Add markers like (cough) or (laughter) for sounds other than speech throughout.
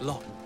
了。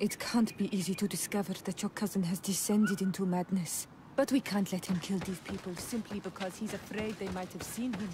It can't be easy to discover that your cousin has descended into madness. But we can't let him kill these people simply because he's afraid they might have seen him.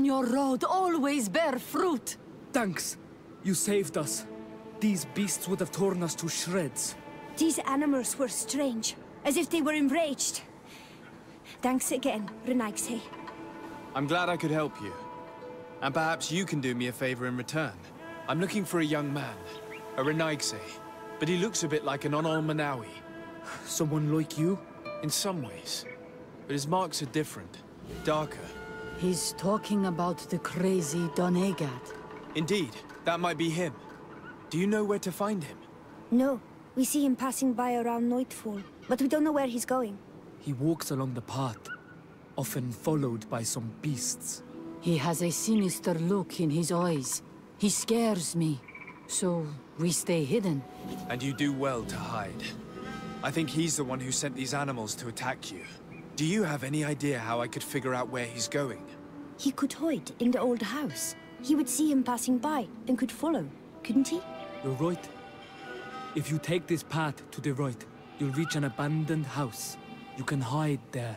On your road always bear fruit. Thanks. You saved us. These beasts would have torn us to shreds. These animals were strange, as if they were enraged. Thanks again, Renaigse. I'm glad I could help you. And perhaps you can do me a favor in return. I'm looking for a young man, a Renaigse, but he looks a bit like an Onol Manawi. Someone like you? In some ways. But his marks are different, darker. He's talking about the crazy Donegat. Indeed, that might be him. Do you know where to find him? No, we see him passing by around nightfall, but we don't know where he's going. He walks along the path, often followed by some beasts. He has a sinister look in his eyes. He scares me. So we stay hidden. And you do well to hide. I think he's the one who sent these animals to attack you. Do you have any idea how I could figure out where he's going? He could hide in the old house. He would see him passing by and could follow, couldn't he? You're right. If you take this path to the right, you'll reach an abandoned house. You can hide there.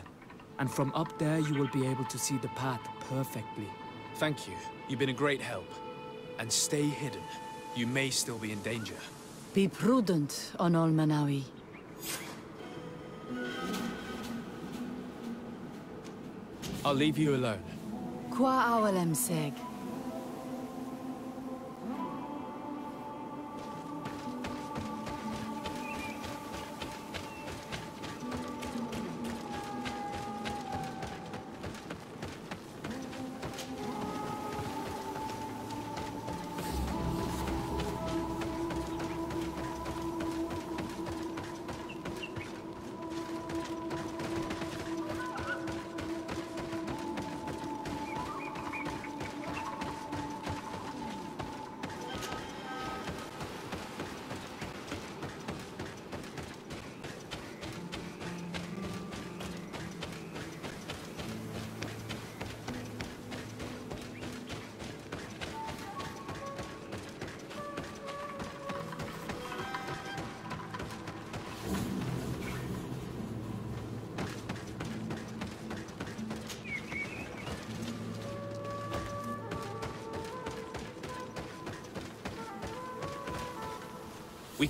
And from up there, you will be able to see the path perfectly. Thank you. You've been a great help. And stay hidden. You may still be in danger. Be prudent, Onol Manawi. I'll leave you alone. Qua awalem seg.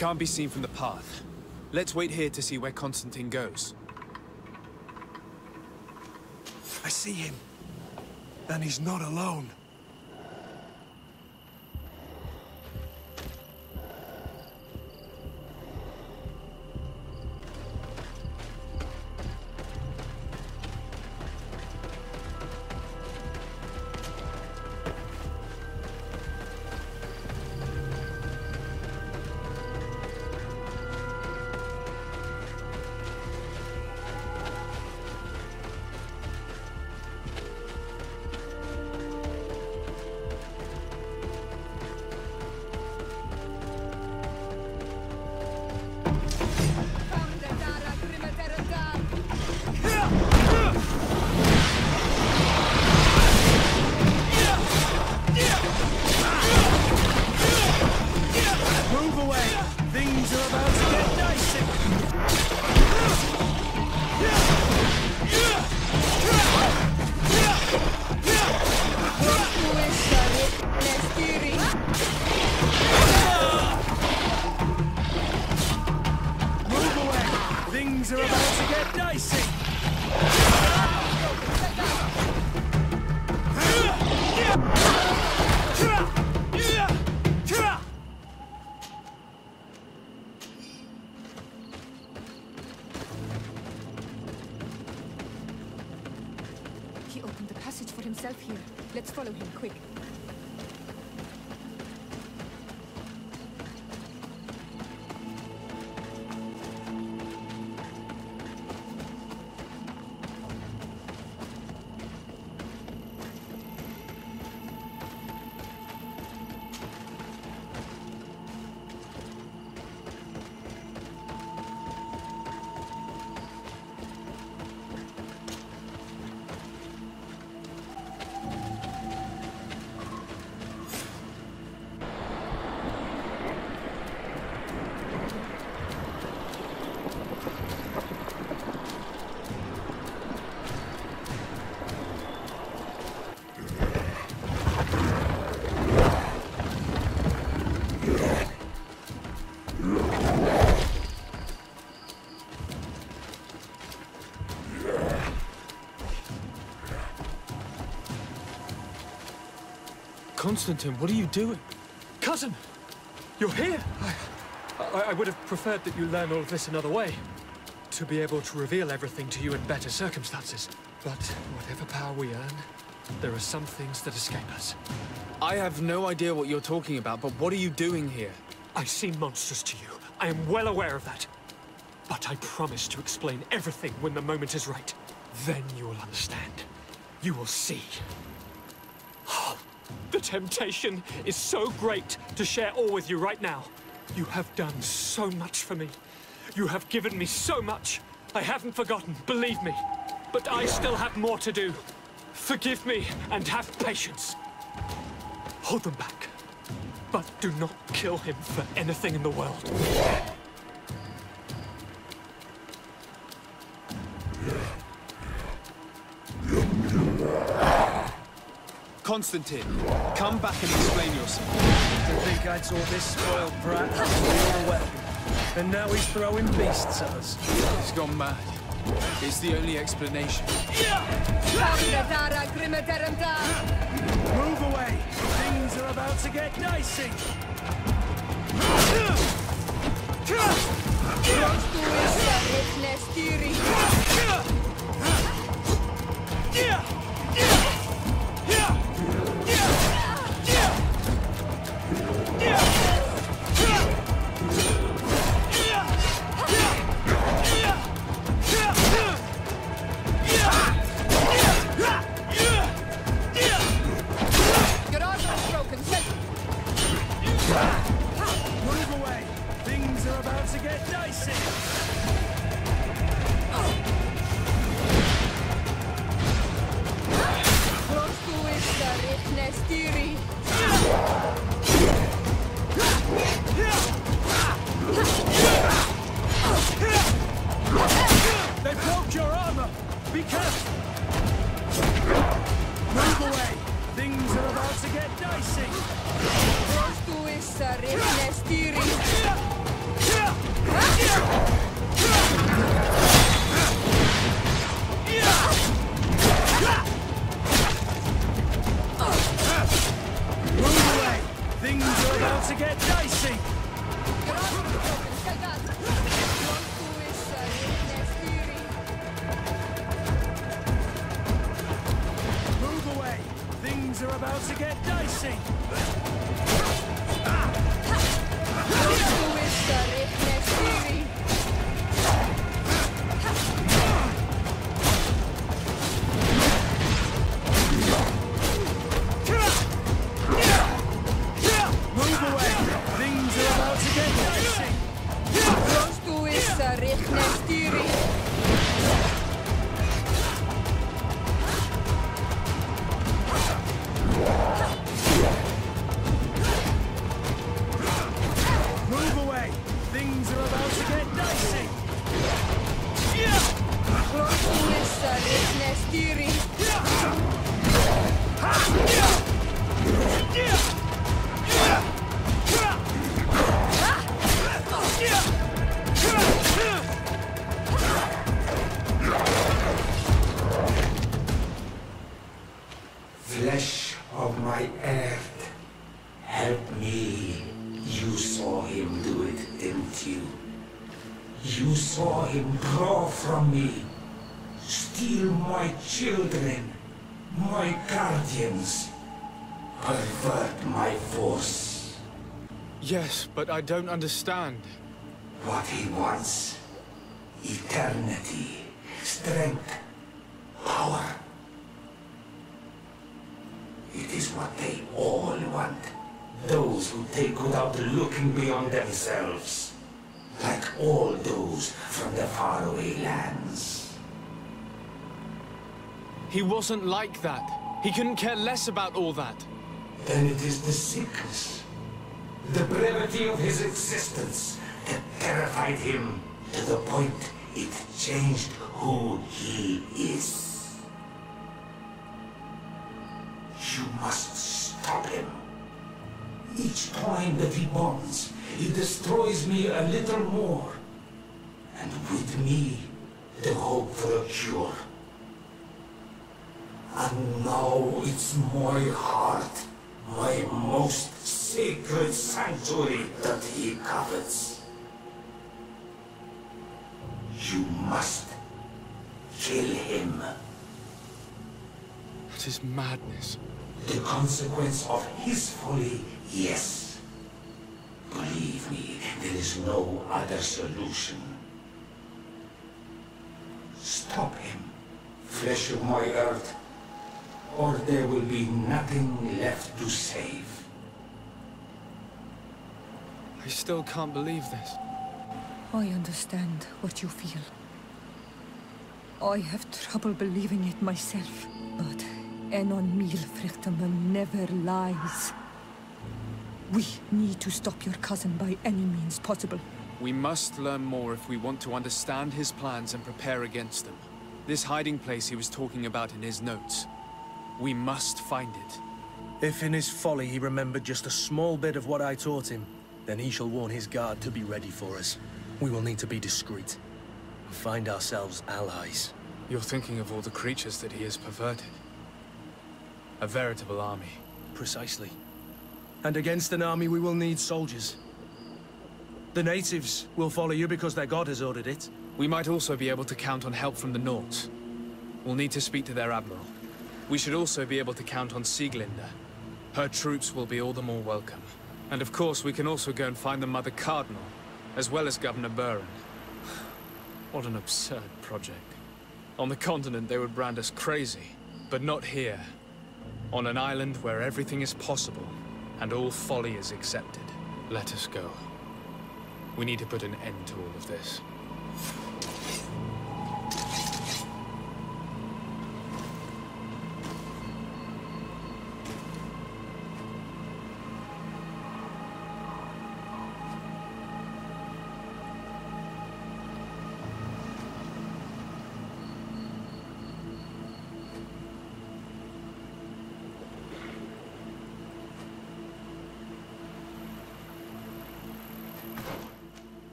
Can't be seen from the path. Let's wait here to see where Constantine goes. I see him. And he's not alone. Constantine, what are you doing? Cousin! You're here! I, I would have preferred that you learn all of this another way. To be able to reveal everything to you in better circumstances. But whatever power we earn, there are some things that escape us. I have no idea what you're talking about, but what are you doing here? I seem monstrous to you. I am well aware of that. But I promise to explain everything when the moment is right. Then you will understand. You will see. The temptation is so great to share all with you right now. You have done so much for me. You have given me so much. I haven't forgotten, believe me. But I still have more to do. Forgive me and have patience. Hold them back. But do not kill him for anything in the world. Constantine, come back and explain yourself. To think I taught this spoiled brat how to wield a weapon. And now he's throwing beasts at us. He's gone mad. It's the only explanation. Move away! Things are about to get dicey! About to get dicey! My force. Yes, but I don't understand. What he wants. Eternity, strength, power. It is what they all want. Those who take without looking beyond themselves. Like all those from the faraway lands. He wasn't like that. He couldn't care less about all that. Then it is the sickness, the brevity of his existence that terrified him to the point it changed who he is. You must stop him. Each time that he bonds, he destroys me a little more. And with me, the hope for a cure. And now it's my heart, my most sacred sanctuary that he covets. You must kill him. That is madness. The consequence of his folly, yes. Believe me, there is no other solution. Stop him, flesh of my earth, or there will be nothing left to save. I still can't believe this. I understand what you feel. I have trouble believing it myself, but Enon Milfrichtaman never lies. We need to stop your cousin by any means possible. We must learn more if we want to understand his plans and prepare against them. This hiding place he was talking about in his notes. We must find it. If in his folly he remembered just a small bit of what I taught him, then he shall warn his guard to be ready for us. We will need to be discreet. and Find ourselves allies. You're thinking of all the creatures that he has perverted. A veritable army. Precisely. And against an army we will need soldiers. The natives will follow you because their god has ordered it. We might also be able to count on help from the Nauts. We'll need to speak to their admiral. We should also be able to count on Sieglinde. Her troops will be all the more welcome. And of course, we can also go and find the Mother Cardinal, as well as Governor Buren. (sighs) What an absurd project. On the continent, they would brand us crazy. But not here. On an island where everything is possible, and all folly is accepted. Let us go. We need to put an end to all of this.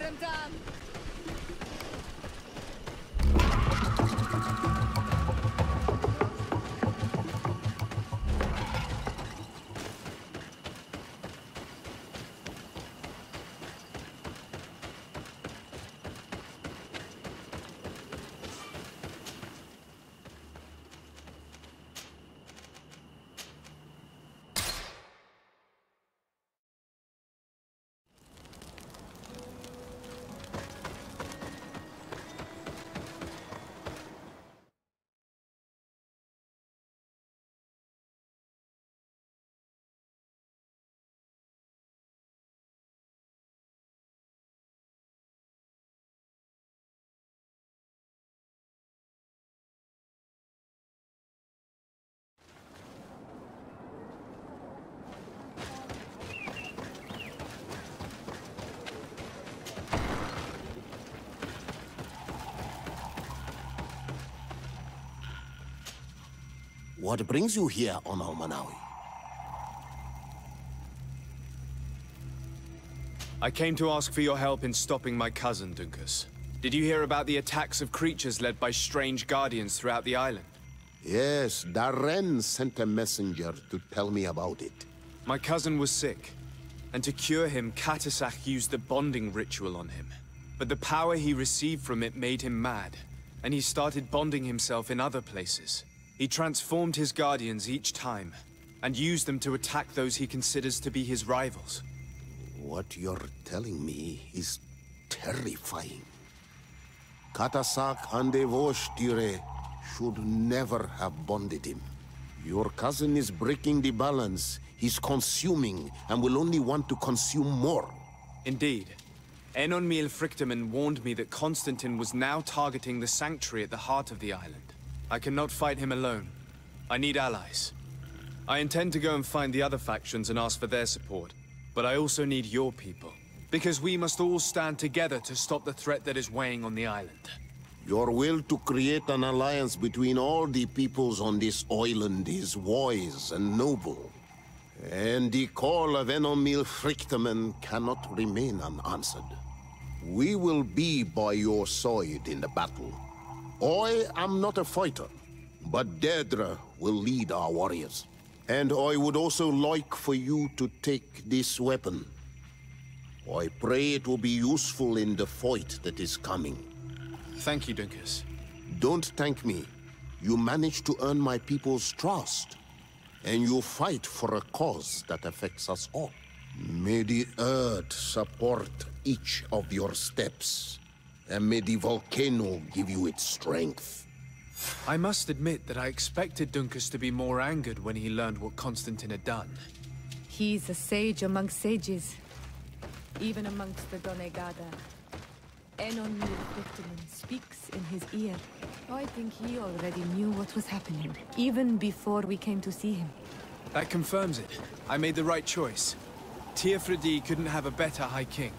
I'm done. What brings you here, Honor Manawi? I came to ask for your help in stopping my cousin, Dunkus. Did you hear about the attacks of creatures led by strange guardians throughout the island? Yes, Darren sent a messenger to tell me about it. My cousin was sick, and to cure him, Catasach used the bonding ritual on him. But the power he received from it made him mad, and he started bonding himself in other places. He transformed his guardians each time, and used them to attack those he considers to be his rivals. What you're telling me is terrifying. Catasach and Evosh should never have bonded him. Your cousin is breaking the balance. He's consuming, and will only want to consume more. Indeed. Enon Frichtemann warned me that Constantin was now targeting the sanctuary at the heart of the island. I cannot fight him alone. I need allies. I intend to go and find the other factions and ask for their support. But I also need your people. Because we must all stand together to stop the threat that is weighing on the island. Your will to create an alliance between all the peoples on this island is wise and noble. And the call of Enon Miel Frichtemann cannot remain unanswered. We will be by your side in the battle. I am not a fighter, but Daedra will lead our warriors. And I would also like for you to take this weapon. I pray it will be useful in the fight that is coming. Thank you, Dunkus. Don't thank me. You managed to earn my people's trust. And you fight for a cause that affects us all. May the earth support each of your steps and may the volcano give you its strength. I must admit that I expected Dunkus to be more angered when he learned what Constantine had done. He's a sage among sages, even amongst the Donegada. Enon Frichtemann speaks in his ear. I think he already knew what was happening, even before we came to see him. That confirms it. I made the right choice. Teer Fradee couldn't have a better High King.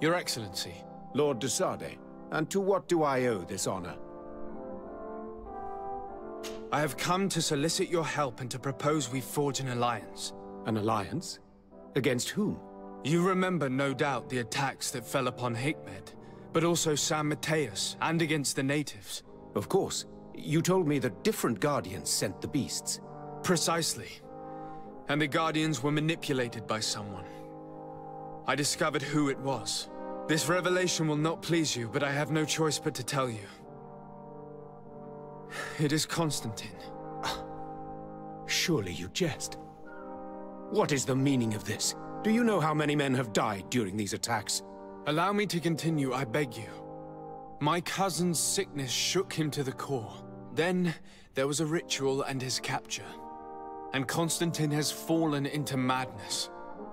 Your Excellency. Lord de Sardet, and to what do I owe this honor? I have come to solicit your help and to propose we forge an alliance. An alliance? Against whom? You remember, no doubt, the attacks that fell upon Hikmet, but also San Matheus, and against the natives. Of course. You told me that different Guardians sent the beasts. Precisely. And the Guardians were manipulated by someone. I discovered who it was. This revelation will not please you, but I have no choice but to tell you. It is Constantine. Surely you jest. What is the meaning of this? Do you know how many men have died during these attacks? Allow me to continue, I beg you. My cousin's sickness shook him to the core. Then, there was a ritual and his capture. And Constantine has fallen into madness.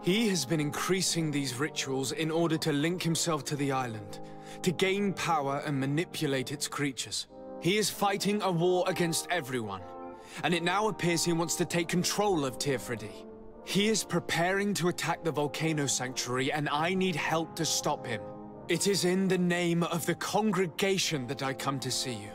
He has been increasing these rituals in order to link himself to the island, to gain power and manipulate its creatures. He is fighting a war against everyone, and it now appears he wants to take control of Teer Fradee. He is preparing to attack the Volcano Sanctuary, and I need help to stop him. It is in the name of the congregation that I come to see you.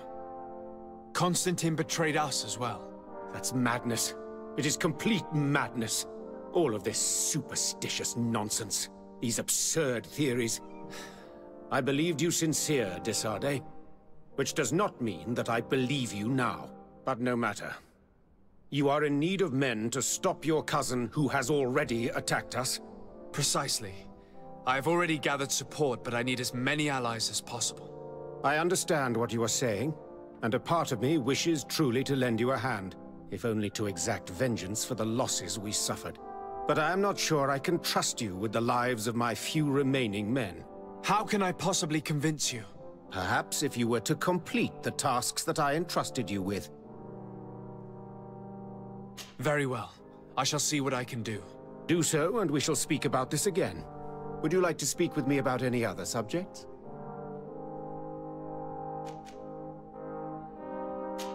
Constantine betrayed us as well. That's madness. It is complete madness. All of this superstitious nonsense. These absurd theories. I believed you sincere, de Sardet. Which does not mean that I believe you now. But no matter. You are in need of men to stop your cousin who has already attacked us? Precisely. I have already gathered support, but I need as many allies as possible. I understand what you are saying, and a part of me wishes truly to lend you a hand, if only to exact vengeance for the losses we suffered. But I am not sure I can trust you with the lives of my few remaining men. How can I possibly convince you? Perhaps if you were to complete the tasks that I entrusted you with. Very well. I shall see what I can do. Do so, and we shall speak about this again. Would you like to speak with me about any other subjects?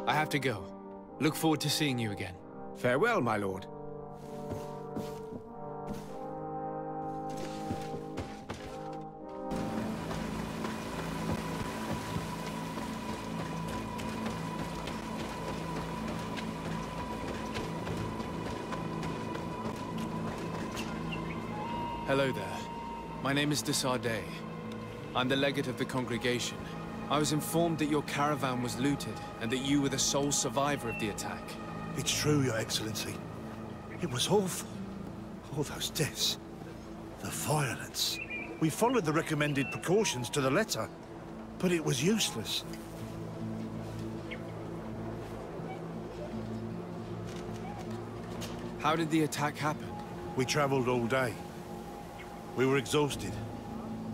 I have to go. Look forward to seeing you again. Farewell, my lord. Hello there. My name is de Sardet. I'm the legate of the congregation. I was informed that your caravan was looted, and that you were the sole survivor of the attack. It's true, Your Excellency. It was awful. All those deaths. The violence. We followed the recommended precautions to the letter, but it was useless. How did the attack happen? We traveled all day. We were exhausted,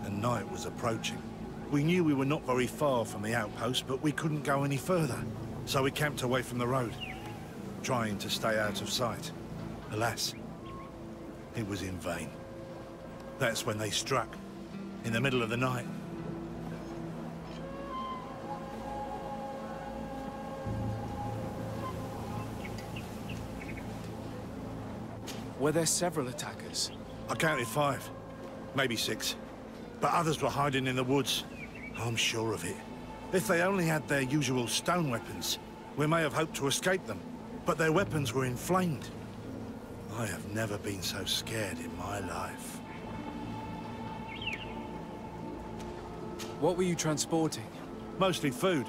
and night was approaching. We knew we were not very far from the outpost, but we couldn't go any further. So we camped away from the road, trying to stay out of sight. Alas, it was in vain. That's when they struck, in the middle of the night. Were there several attackers? I counted five, maybe six. But others were hiding in the woods. I'm sure of it. If they only had their usual stone weapons, we may have hoped to escape them. But their weapons were inflamed. I have never been so scared in my life. What were you transporting? Mostly food,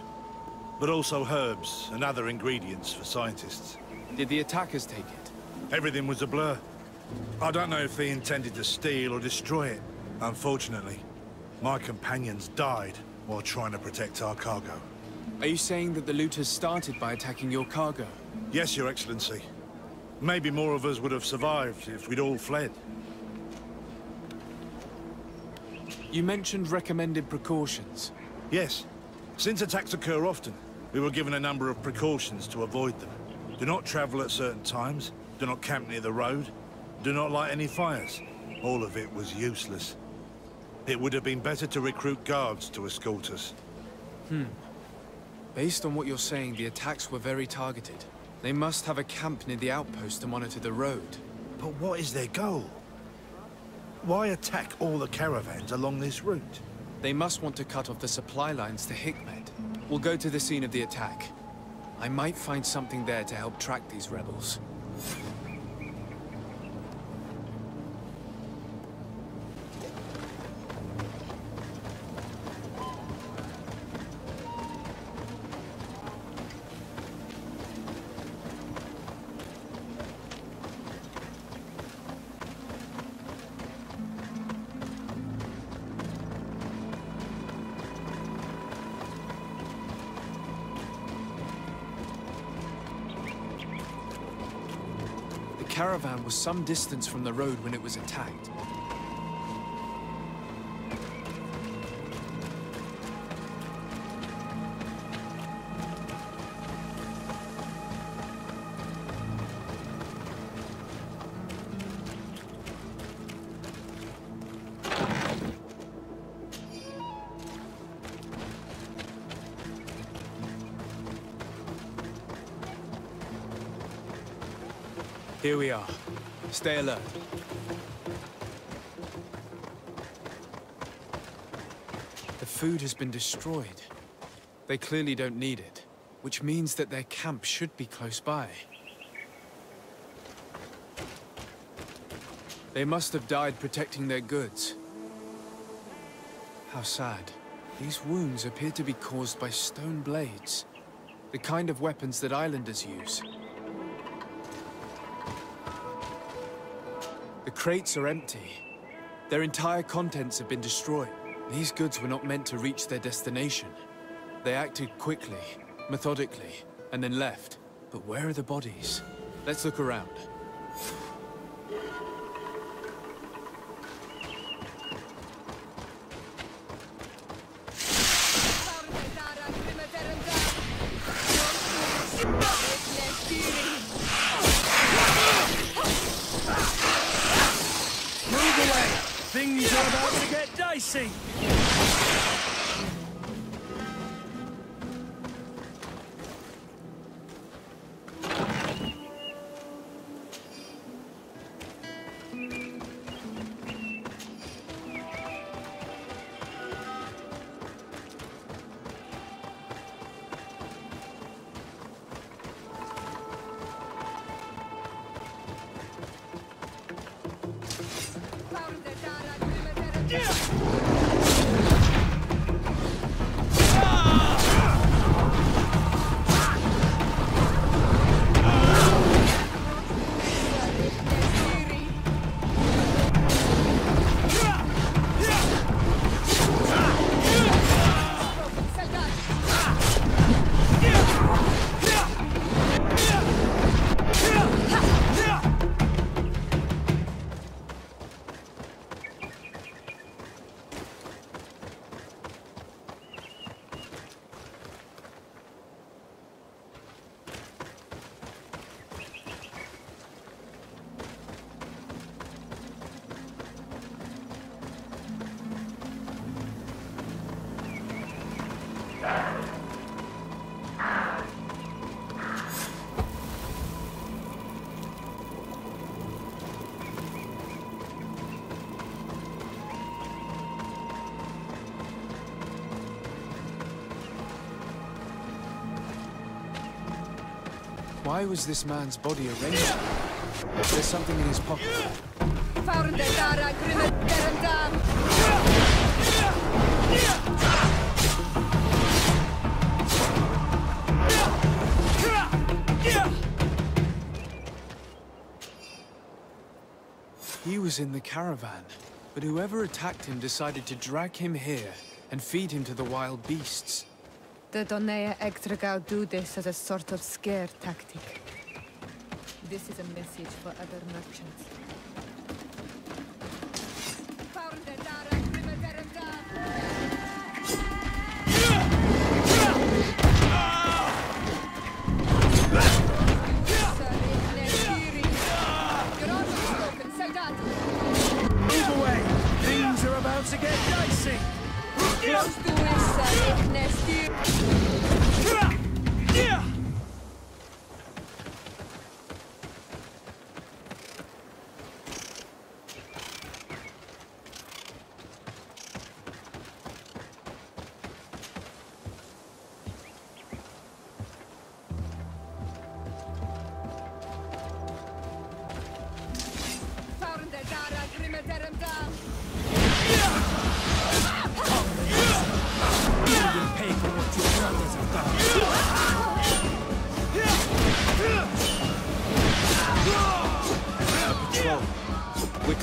but also herbs and other ingredients for scientists. Did the attackers take it? Everything was a blur. I don't know if they intended to steal or destroy it. Unfortunately, my companions died while trying to protect our cargo. Are you saying that the looters started by attacking your cargo? Yes, Your Excellency. Maybe more of us would have survived if we'd all fled. You mentioned recommended precautions. Yes. Since attacks occur often, we were given a number of precautions to avoid them. Do not travel at certain times, do not camp near the road, do not light any fires. All of it was useless. It would have been better to recruit guards to escort us. Hmm. Based on what you're saying, the attacks were very targeted. They must have a camp near the outpost to monitor the road. But what is their goal? Why attack all the caravans along this route? They must want to cut off the supply lines to Hikmet. We'll go to the scene of the attack. I might find something there to help track these rebels. Was some distance from the road when it was attacked. Stay alert. The food has been destroyed. They clearly don't need it, which means that their camp should be close by. They must have died protecting their goods. How sad. These wounds appear to be caused by stone blades. The kind of weapons that islanders use. Crates are empty. Their entire contents have been destroyed. These goods were not meant to reach their destination. They acted quickly, methodically, and then left. But where are the bodies? Let's look around. Yeah. Why was this man's body arranged? There's something in his pocket. He was in the caravan, but whoever attacked him decided to drag him here and feed him to the wild beasts. The Donea Ekdragal do this as a sort of scare tactic. This is a message for other merchants. Move away! Things are about to get dicey! Close to it, me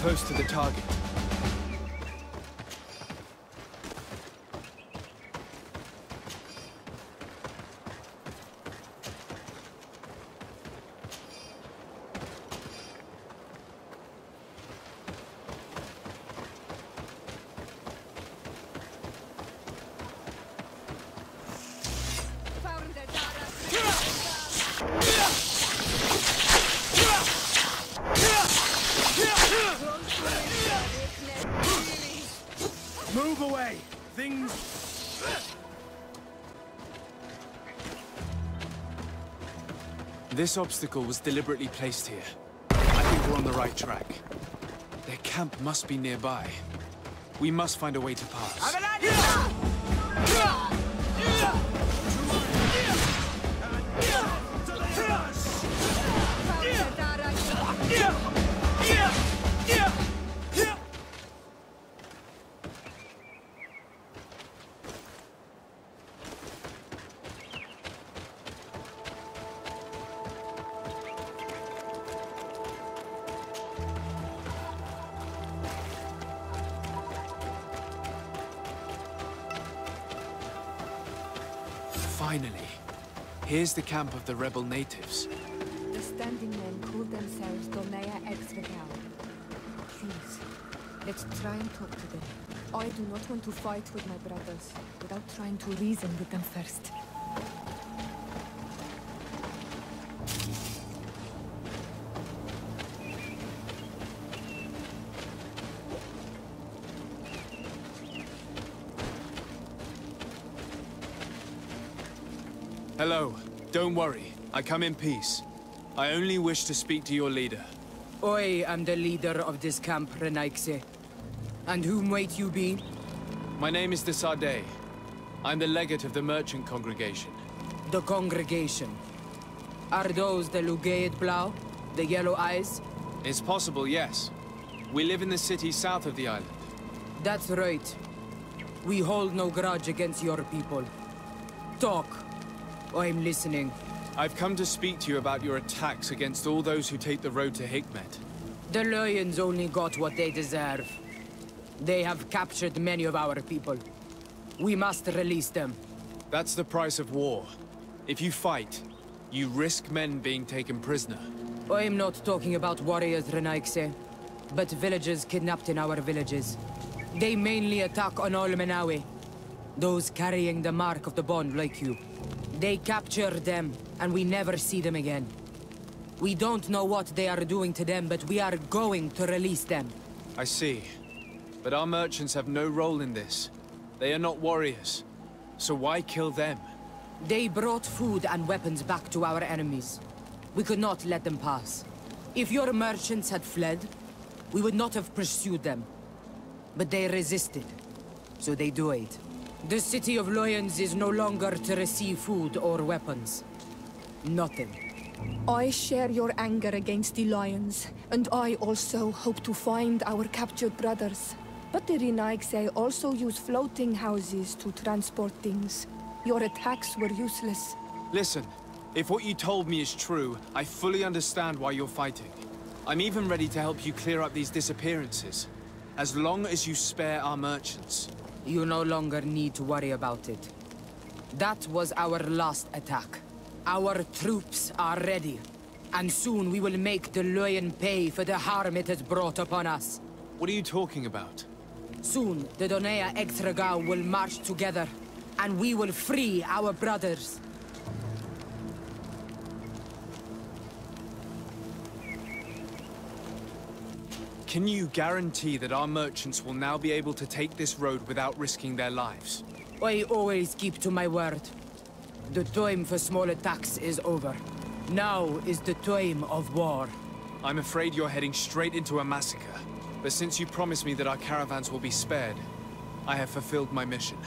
close to the target. This obstacle was deliberately placed here. I think we're on the right track. Their camp must be nearby. We must find a way to pass. Finally. Here's the camp of the rebel natives. The standing men call themselves Donea Exvegal. Please, let's try and talk to them. I do not want to fight with my brothers without trying to reason with them first. I come in peace. I only wish to speak to your leader. I am the leader of this camp, Renaikse. And whom might you be? My name is de Sardet. I'm the legate of the merchant congregation. The congregation. Are those the Lugaid Blau? The Yellow Eyes? It's possible, yes. We live in the city south of the island. That's right. We hold no grudge against your people. Talk. I'm listening. I've come to speak to you about your attacks against all those who take the road to Hikmet. The Lions only got what they deserve. They have captured many of our people. We must release them. That's the price of war. If you fight, you risk men being taken prisoner. I'm not talking about warriors, Renaikse, but villagers kidnapped in our villages. They mainly attack on all Olmenawe, those carrying the mark of the bond like you. They capture them, and we never see them again. We don't know what they are doing to them, but we are going to release them. I see. But our merchants have no role in this. They are not warriors. So why kill them? They brought food and weapons back to our enemies. We could not let them pass. If your merchants had fled, we would not have pursued them. But they resisted, so they died. The city of Loyans is no longer to receive food or weapons. Nothing. I share your anger against the Lions, and I also hope to find our captured brothers. But the Renaigse also use floating houses to transport things. Your attacks were useless. Listen, if what you told me is true, I fully understand why you're fighting. I'm even ready to help you clear up these disappearances. As long as you spare our merchants. You no longer need to worry about it. That was our last attack. Our troops are ready. And soon we will make the Loyan pay for the harm it has brought upon us. What are you talking about? Soon, the Donea Exregao will march together, and we will free our brothers. Can you guarantee that our merchants will now be able to take this road without risking their lives? I always keep to my word. The time for small attacks is over. Now is the time of war. I'm afraid you're heading straight into a massacre. But since you promised me that our caravans will be spared, I have fulfilled my mission.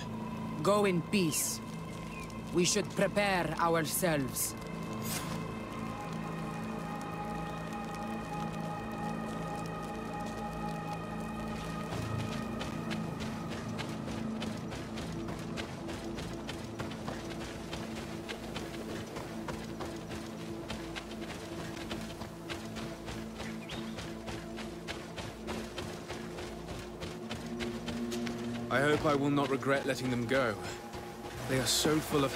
Go in peace. We should prepare ourselves. Hope I will not regret letting them go. They are so full of...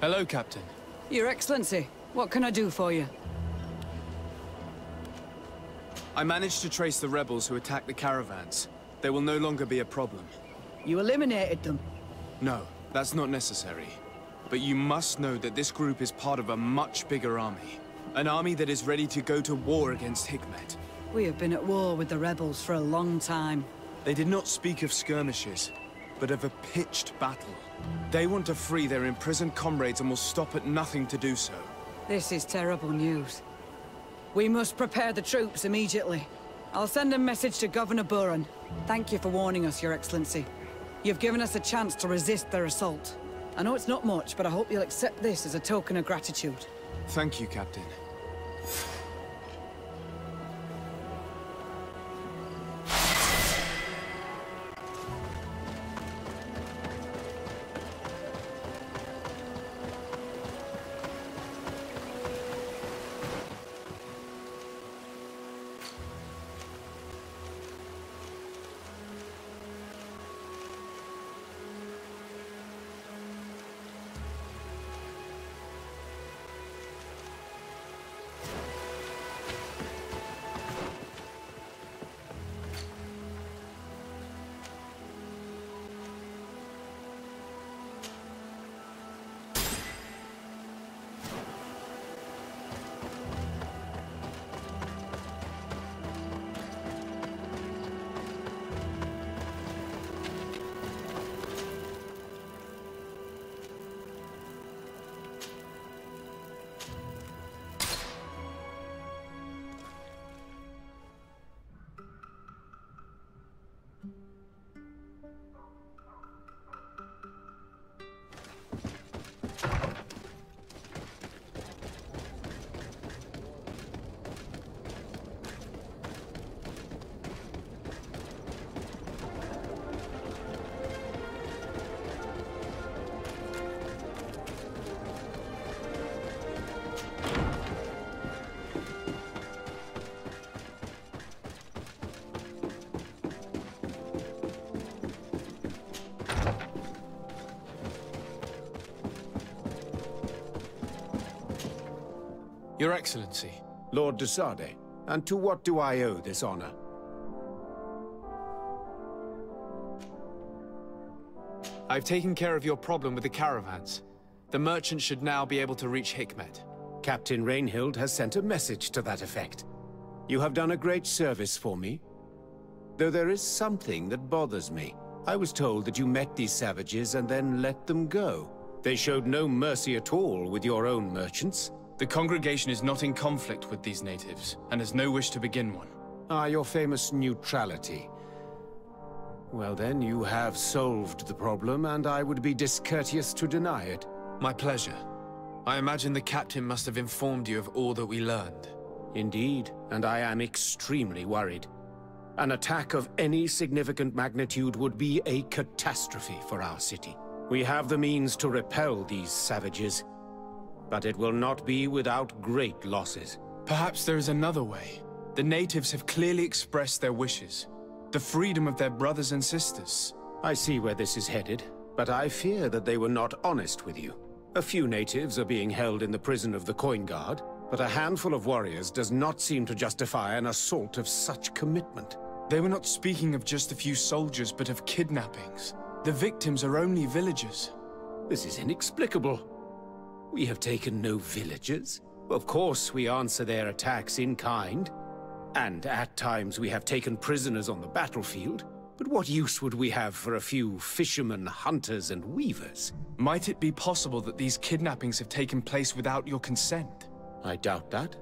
Hello, Captain. Your Excellency, what can I do for you? I managed to trace the rebels who attacked the caravans. They will no longer be a problem. You eliminated them? No, that's not necessary. But you must know that this group is part of a much bigger army. An army that is ready to go to war against Hikmet. We have been at war with the rebels for a long time. They did not speak of skirmishes, but of a pitched battle. They want to free their imprisoned comrades and will stop at nothing to do so. This is terrible news. We must prepare the troops immediately. I'll send a message to Governor Buran. Thank you for warning us, Your Excellency. You've given us a chance to resist their assault. I know it's not much, but I hope you'll accept this as a token of gratitude. Thank you, Captain. Your Excellency. Lord de Sardet, and to what do I owe this honor? I've taken care of your problem with the caravans. The merchants should now be able to reach Hikmet. Captain Rainhild has sent a message to that effect. You have done a great service for me. Though there is something that bothers me. I was told that you met these savages and then let them go. They showed no mercy at all with your own merchants. The congregation is not in conflict with these natives, and has no wish to begin one. Ah, your famous neutrality. Well then, you have solved the problem, and I would be discourteous to deny it. My pleasure. I imagine the captain must have informed you of all that we learned. Indeed, and I am extremely worried. An attack of any significant magnitude would be a catastrophe for our city. We have the means to repel these savages, but it will not be without great losses. Perhaps there is another way. The natives have clearly expressed their wishes. The freedom of their brothers and sisters. I see where this is headed, but I fear that they were not honest with you. A few natives are being held in the prison of the Coin Guard, but a handful of warriors does not seem to justify an assault of such commitment. They were not speaking of just a few soldiers, but of kidnappings. The victims are only villagers. This is inexplicable. We have taken no villagers. Of course, we answer their attacks in kind. And at times we have taken prisoners on the battlefield. But what use would we have for a few fishermen, hunters, and weavers? Might it be possible that these kidnappings have taken place without your consent? I doubt that.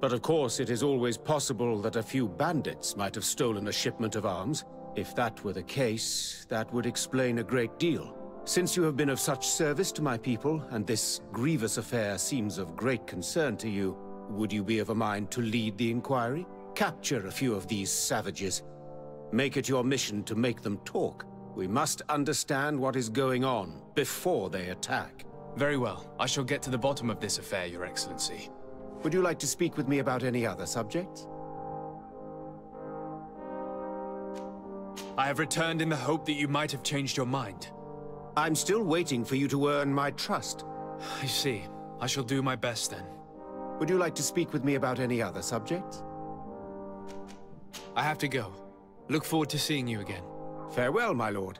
But of course, it is always possible that a few bandits might have stolen a shipment of arms. If that were the case, that would explain a great deal. Since you have been of such service to my people, and this grievous affair seems of great concern to you, would you be of a mind to lead the inquiry? Capture a few of these savages. Make it your mission to make them talk. We must understand what is going on before they attack. Very well. I shall get to the bottom of this affair, Your Excellency. Would you like to speak with me about any other subjects? I have returned in the hope that you might have changed your mind. I'm still waiting for you to earn my trust. I see. I shall do my best then. Would you like to speak with me about any other subjects? I have to go. Look forward to seeing you again. Farewell, my lord.